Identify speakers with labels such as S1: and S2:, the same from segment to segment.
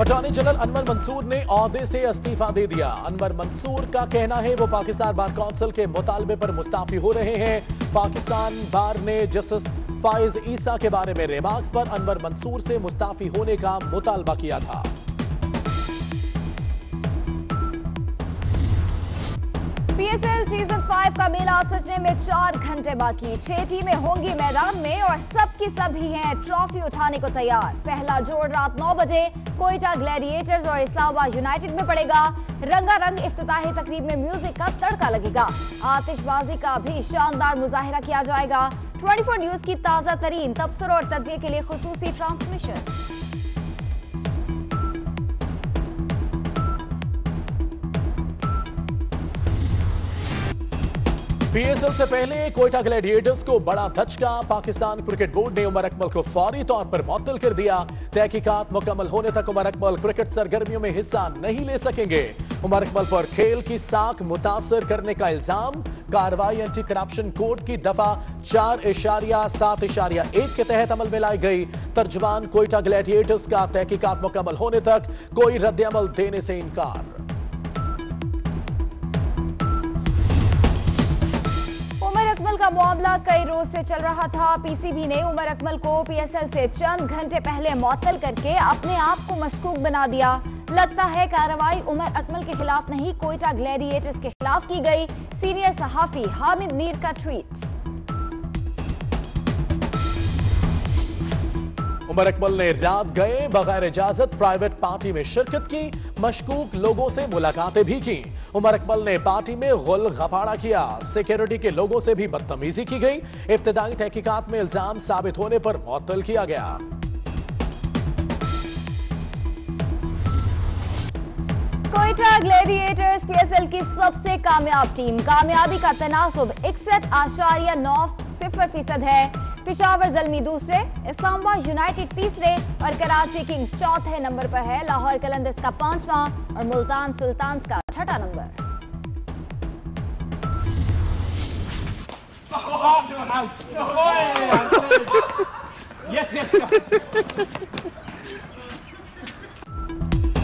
S1: Attorney general انور منصور نے عہدے سے استعفیٰ دے دیا۔ انور منصور کا کہنا ہے وہ پاکستان بار کونسل کے مطالبے پر مستعفی ہو رہے ہیں۔ پاکستان بار نے جسٹس فائز عیسیٰ کے بارے میں ریمارکس پر انور منصور سے مستعفی ہونے کا مطالبہ کیا تھا۔
S2: P S L season five کا میلہ سجنے میں چار گھنٹے باقی۔ چھ ٹیمیں ہوں گی میدان میں اور سب کی سب ہی ہیں ٹرافی اٹھانے کو تیار۔ پہلا جوڑ رات نو بجے کوئٹہ گلیڈیٹرز اور اسلام آباد یونائٹڈ میں پڑے گا۔ رنگا رنگ افتتاحی تقریب میں میوزک کا تڑکا لگے گا۔ آتش بازی کا بھی شاندار مظاہرہ کیا جائے گا۔ 24 نیوز کی تازہ ترین تبصروں اور تجزیے کے لیے خصوصی ٹرانسمیشن۔
S1: پی ایس ایل سے پہلے کوئٹہ گلیڈیٹرز کو بڑا دھچکا، پاکستان کرکٹ بورڈ نے عمر اکمل کو فوری طور پر معطل کر دیا۔ تحقیقات مکمل ہونے تک عمر اکمل کرکٹ سرگرمیوں میں حصہ نہیں لے سکیں گے۔ عمر اکمل پر کھیل کی ساکھ متاثر کرنے کا الزام۔ کاروائی اینٹی کرپشن کوڈ کی دفعہ چار اشاریہ، سات اشاریہ ایک کے تحت عمل میں لائی گئی۔ ترجمان کوئٹہ گلیڈیٹرز کا تحقیقات مکمل ہونے تک کوئی رد عمل دینے سے انکار۔
S2: اکمل کا معاملہ کئی روز سے چل رہا تھا۔ پی سی بی نے عمر اکمل کو پی ایس ایل سے چند گھنٹے پہلے معطل کر کے اپنے آپ کو مشکوک بنا دیا۔ لگتا ہے کارروائی عمر اکمل کے خلاف نہیں، کوئٹہ گلیڈیٹرز کے خلاف کی گئی۔ سینئر صحافی حامد میر کا ٹویٹ۔
S1: عمر اکمل نے رات گئے، بغیر اجازت پرائیویٹ پارٹی میں شرکت کی، مشکوک لوگوں سے ملاقاتیں بھی کی عمر اکمل نے پارٹی میں غل غپاڑا کیا۔ سیکیورٹی کے لوگوں سے بھی بدتمیزی کی گئی۔ ابتدائی تحقیقات میں الزام ثابت ہونے پر معطل کیا گیا۔
S2: Quetta Gladiators P S L کی سب سے کامیاب ٹیم۔ کامیابی کا تناسب اکسٹھ آشاریہ نو صفر فیصد ہے۔ پشاور زلمی دوسرے، اسلام آباد یونائٹڈ تیسرے اور کراچی کنگز چوتھے نمبر پر ہے۔ لاہور کلندرز کا پانچواں اور ملتان سلطانز کا چھٹا نمبر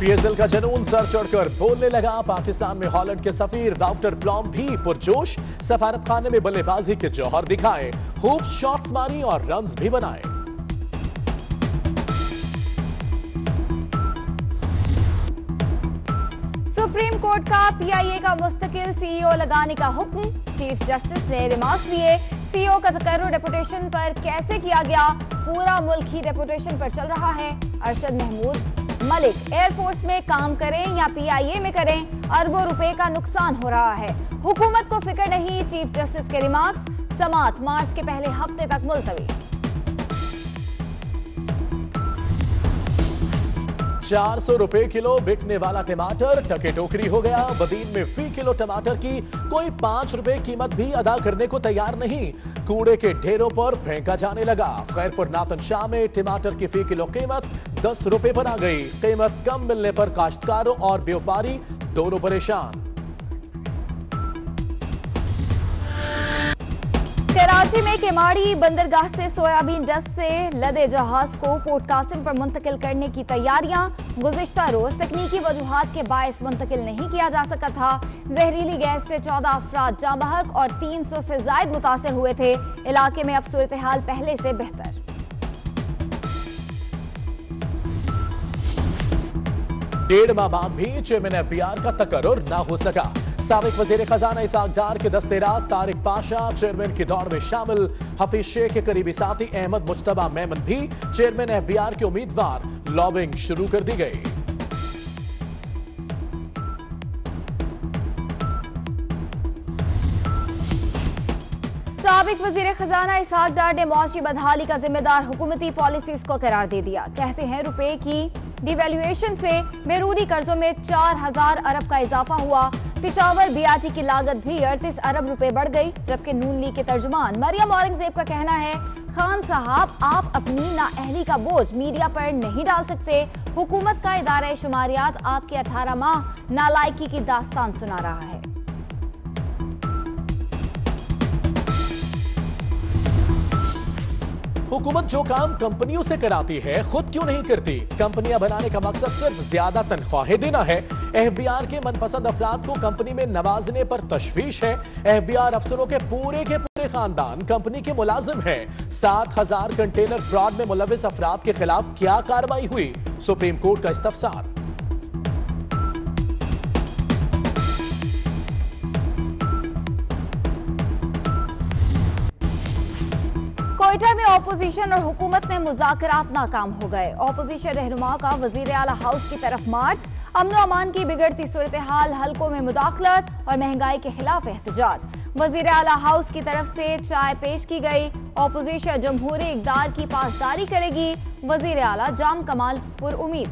S1: پی ایس ایل کا جنون سر چڑھ کر بولنے لگا پاکستان میں ہالینڈ کے سفیر راؤٹر بلوم بھی پرجوش سفارت خانے میں بلے بازی کے جوہر دکھائے خوب شاٹس ماری اور رنز بھی بنائے
S2: کورٹ کا پی آئی اے کا مستقل سی ای او لگانے کا حکم، چیف جسٹس نے ریمارکس دیے۔ سی ای او کا تقرر ڈیپوٹیشن پر کیسے کیا گیا؟ پورا ملک ہی ڈیپوٹیشن پر چل رہا ہے۔ ارشد محمود، ملک ایئر فورس میں کام کریں یا پی آئی اے میں کریں، اربوں روپے کا نقصان ہو رہا ہے۔ حکومت کو فکر نہیں، چیف جسٹس کے ریمارکس سماعت مارچ کے پہلے ہفتے تک ملتوی۔
S1: چار سو روپے کلو بکنے والا ٹماٹر ٹکے ٹوکری ہو گیا۔ بدین میں فی کلو ٹماٹر کی کوئی پانچ روپے قیمت بھی ادا کرنے کو تیار نہیں۔ کوڑے کے ڈھیروں پر پھینکا جانے لگا۔ خیرپور ناتن شاہ میں ٹماٹر کی فی کلو قیمت دس روپے پر آ گئی۔ قیمت کم ملنے پر کاشتکاروں اور بیوپاری دونوں پریشان۔
S2: کراچی میں کیماڑی بندرگاہ سے سویابین ڈسٹ سے لدے جہاز کو پورٹ قاسم پر منتقل کرنے کی تیاریاں، گزشتہ روز تکنیکی وجوہات کے باعث منتقل نہیں کیا جا سکا تھا۔ زہریلی گیس سے چودہ افراد جاں بحق اور تین سو سے زائد متاثر ہوئے تھے۔ علاقے میں اب صورتحال پہلے سے بہتر۔
S1: ڈیڑھ ماہ بعد بھی چیئرمین ایف بی آر کا تقرر نہ ہو سکا۔ سابق وزیر خزانہ اسحاق ڈار کے دستے راز طارق پاشا، چیئرمین کی دوڑ میں شامل، حفیظ شیخ کے قریبی ساتھی احمد مجتبہ میمن بھی چیئرمین ایف بی آر کے امیدوار۔ لابنگ شروع کر دی گئی۔
S2: سابق وزیر خزانہ اسحاق ڈار نے معاشی بدحالی کا ذمہ دار حکومتی پالیسیز کو قرار دے دیا۔ کہتے ہیں روپے کی ڈی ویلیویشن سے بیرونی قرضوں میں چار ہزار ارب کا اضافہ ہوا۔ پشاور بی آر کی لاگت بھی اڑتیس ارب روپے بڑھ گئی، جبکہ نون لیگ کے ترجمان مریم اورنگزیب کا کہنا ہے، خان صاحب، آپ اپنی نااہلی کا بوجھ میڈیا پر نہیں ڈال سکتے۔ حکومت کا ادارہ شماریات آپ کے اٹھارہ ماہ نالائکی کی داستان سنا رہا ہے۔
S1: حکومت جو کام کمپنیوں سے کراتی ہے، خود کیوں نہیں کرتی؟ کمپنیاں بنانے کا مقصد صرف زیادہ تنخواہیں دینا ہے۔ ایف بی آر کے من پسند افراد کو کمپنی میں نوازنے پر تشویش ہے۔ ایف بی آر افسروں کے پورے کے پورے خاندان کمپنی کے ملازم ہیں۔ سات ہزار کنٹینر فراڈ میں ملوث افراد کے خلاف کیا کاروائی
S2: ہوئی؟ سپریم کورٹ کا استفسار۔ کوئٹہ میں اپوزیشن اور حکومت میں مذاکرات ناکام ہو گئے۔ اپوزیشن رہنما کا وزیر اعلی ہاؤس کی طرف مارچ۔ امن و امان کی بگڑتی صورتحال حلقوں میں مداخلت اور مہنگائی کے خلاف احتجاج۔ وزیر اعلیٰ ہاؤس کی طرف سے چائے پیش کی گئی۔ اپوزیشن جمہوری اقدار کی پاسداری کرے گی۔
S1: وزیر اعلیٰ جام کمال پر امید۔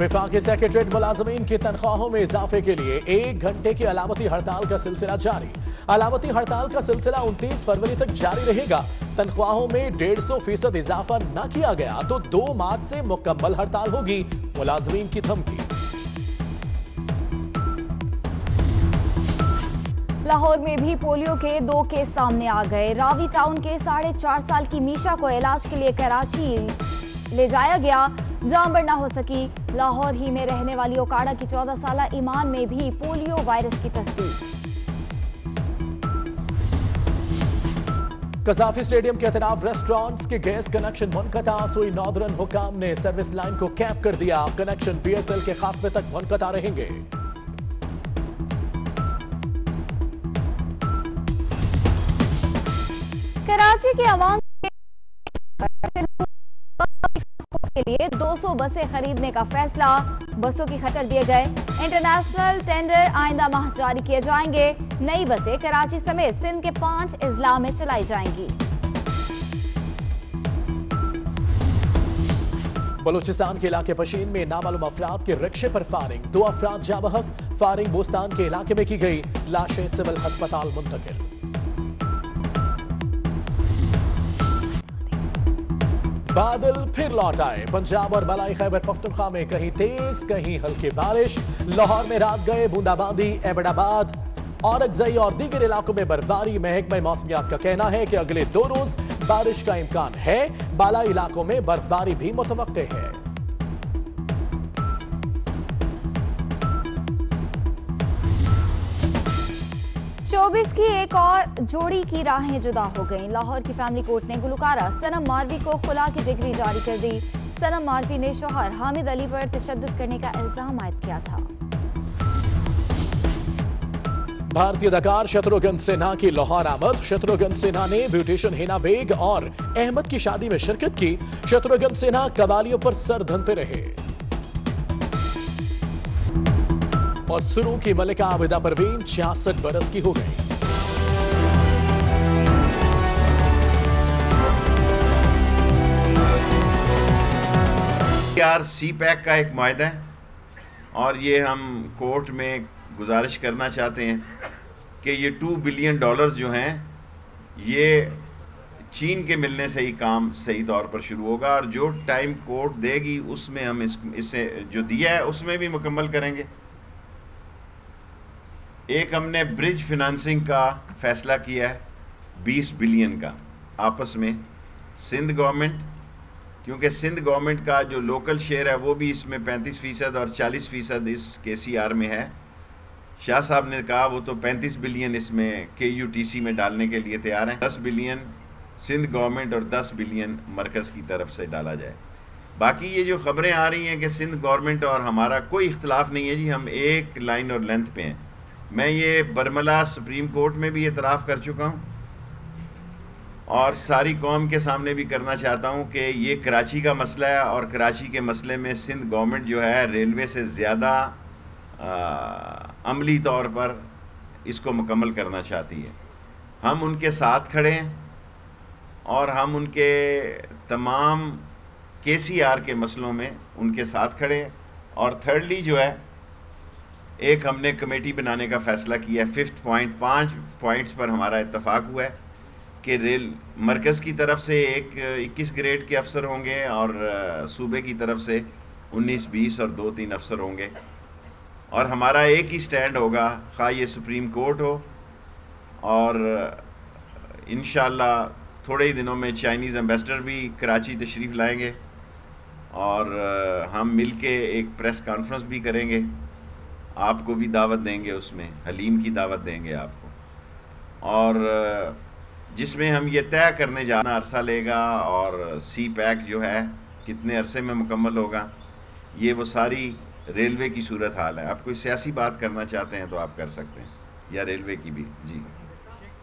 S1: وفاقی سیکرٹریٹ ملازمین کی تنخواہوں میں اضافے کے لیے ایک گھنٹے کی علامتی ہڑتال کا سلسلہ جاری۔ علامتی ہڑتال کا سلسلہ انتیس فروری تک جاری رہے گا۔ تنخواہوں میں ڈیڑھ سو فیصد اضافہ نہ کیا گیا تو دو مارچ
S2: سے مکمل ہڑتال ہوگی، ملازمین کی دھمکی۔ لاہور میں بھی پولیو کے دو کیس سامنے آ گئے۔ راوی ٹاؤن کے ساڑھے چار سال کی میشا کو علاج کے لیے کراچی لے جایا گیا۔ جہاں بڑھ نہ ہو سکی، لاہور ہی میں رہنے والی اوکاڑا کی چودہ سالہ
S1: ایمان میں بھی پولیو وائرس کی تصدیق۔ قذافی اسٹیڈیم کے اطراف ریسٹورانٹس کے گیس کنیکشن منقطع، سوئی نادرن حکام نے سروس لائن کو کیپ کر دیا۔
S2: کنیکشن پی ایس ایل کے خاتمے تک منقطع رہیں گے۔ کراچی کے عوام کے لیے دو سو بسیں خریدنے کا فیصلہ۔ بسوں کی خطر دیے گئے۔ انٹرنیشنل ٹینڈر آئندہ ماہ جاری کیے جائیں
S1: گے۔ نئی بسیں کراچی سمیت سندھ کے پانچ اضلاع میں چلائی جائیں گی۔ بلوچستان کے علاقے پشین میں نامعلوم افراد کے رکشے پر فائرنگ۔ دو افراد جابہک فائرنگ بوستان کے علاقے میں کی گئی۔ لاشیں سول ہسپتال منتقل۔ بادل پھر لوٹ آئے۔ پنجاب اور بلائی خیبر پختونخوا میں کہیں تیز، کہیں ہلکی بارش۔ لاہور میں رات گئے بوندا باندی ایبڈ آباد اورگزئی اور دیگر علاقوں میں برفباری محکمہ موسمیات کا کہنا ہے
S2: کہ اگلے دو روز بارش کا امکان ہے۔ بالا علاقوں میں برفباری بھی متوقع ہے۔ شوبیس کی ایک اور جوڑی کی راہیں جدا ہو گئیں۔ لاہور کی فیملی کورٹ نے گلوکارہ سنم ماروی کو خلا کی ڈگری جاری کر
S1: دی۔ سنم ماروی نے شوہر حامد علی پر تشدد کرنے کا الزام عائد کیا تھا۔ بھارتی اداکار شتروگن سنہا کی لاہور آمد۔ شتروگن سینا نے بیوٹیشن ہینہ بیگ اور احمد کی شادی میں شرکت کی۔ شتروگن سینا قوالیوں
S3: پر سر دھنتے رہے۔ اور سرو کی ملکہ عابدہ پروین چھیاسٹھ برس کی ہو گئی۔ آر سی پیک کا ایک معاہدہ ہے اور یہ ہم کورٹ میں گزارش کرنا چاہتے ہیں کہ یہ ٹو بلین ڈالر جو ہیں، یہ چین کے ملنے سے ہی کام صحیح طور پر شروع ہوگا اور جو ٹائم کورٹ دے گی، اس میں ہم اسے جو دیا ہے، اس میں بھی مکمل کریں گے۔ ایک ہم نے برج فنانسنگ کا فیصلہ کیا ہے، بیس بلین کا۔ آپس میں سندھ گورنمنٹ کیونکہ سندھ گورنمنٹ کا جو لوکل شیئر ہے، وہ بھی اس میں پینتیس فیصد اور چالیس فیصد اس کے سی آر میں ہے۔ شاہ صاحب نے کہا، وہ تو پینتیس بلین اس میں کے یو ٹی سی میں ڈالنے کے لیے تیار ہیں۔ دس بلین سندھ گورنمنٹ اور دس بلین مرکز کی طرف سے ڈالا جائے۔ باقی یہ جو خبریں آ رہی ہیں کہ سندھ گورنمنٹ اور ہمارا کوئی اختلاف نہیں ہے جی ہم ایک لائن اور لینتھ پہ ہیں۔ میں یہ برملا سپریم کورٹ میں بھی اعتراف کر چکا ہوں اور ساری قوم کے سامنے بھی کرنا چاہتا ہوں کہ یہ کراچی کا مسئلہ ہے اور کراچی کے مسئلے میں سندھ گورنمنٹ جو ہے ریلوے سے زیادہ عملی طور پر اس کو مکمل کرنا چاہتی ہے۔ ہم ان کے ساتھ کھڑے ہیں اور ہم ان کے تمام کے سی آر کے مسئلوں میں ان کے ساتھ کھڑے ہیں اور تھرڈلی جو ہے ایک ہم نے کمیٹی بنانے کا فیصلہ کیا ہے۔ ففتھ پوائنٹ پانچ پوائنٹس پر ہمارا اتفاق ہوا ہے کہ ریل مرکز کی طرف سے ایک اکیس گریڈ کے افسر ہوں گے اور صوبے کی طرف سے انیس، بیس اور دو تین افسر ہوں گے۔ اور ہمارا ایک ہی سٹینڈ ہوگا، خواہ یہ سپریم کورٹ ہو۔ اور انشاءاللہ تھوڑے ہی دنوں میں چائنیز امبیسڈر بھی کراچی تشریف لائیں گے اور ہم مل کے ایک پریس کانفرنس بھی کریں گے۔ آپ کو بھی دعوت دیں گے اس میں، حلیم کی دعوت دیں گے آپ کو۔ اور جس میں ہم یہ طے کرنے جانا عرصہ لے گا اور سی پیک جو ہے، کتنے عرصے میں مکمل ہوگا، یہ وہ ساری ریلوے کی صورت حال ہے۔ آپ کوئی سیاسی بات کرنا چاہتے ہیں تو آپ کر سکتے ہیں، یا ریلوے کی بھی۔ جی۔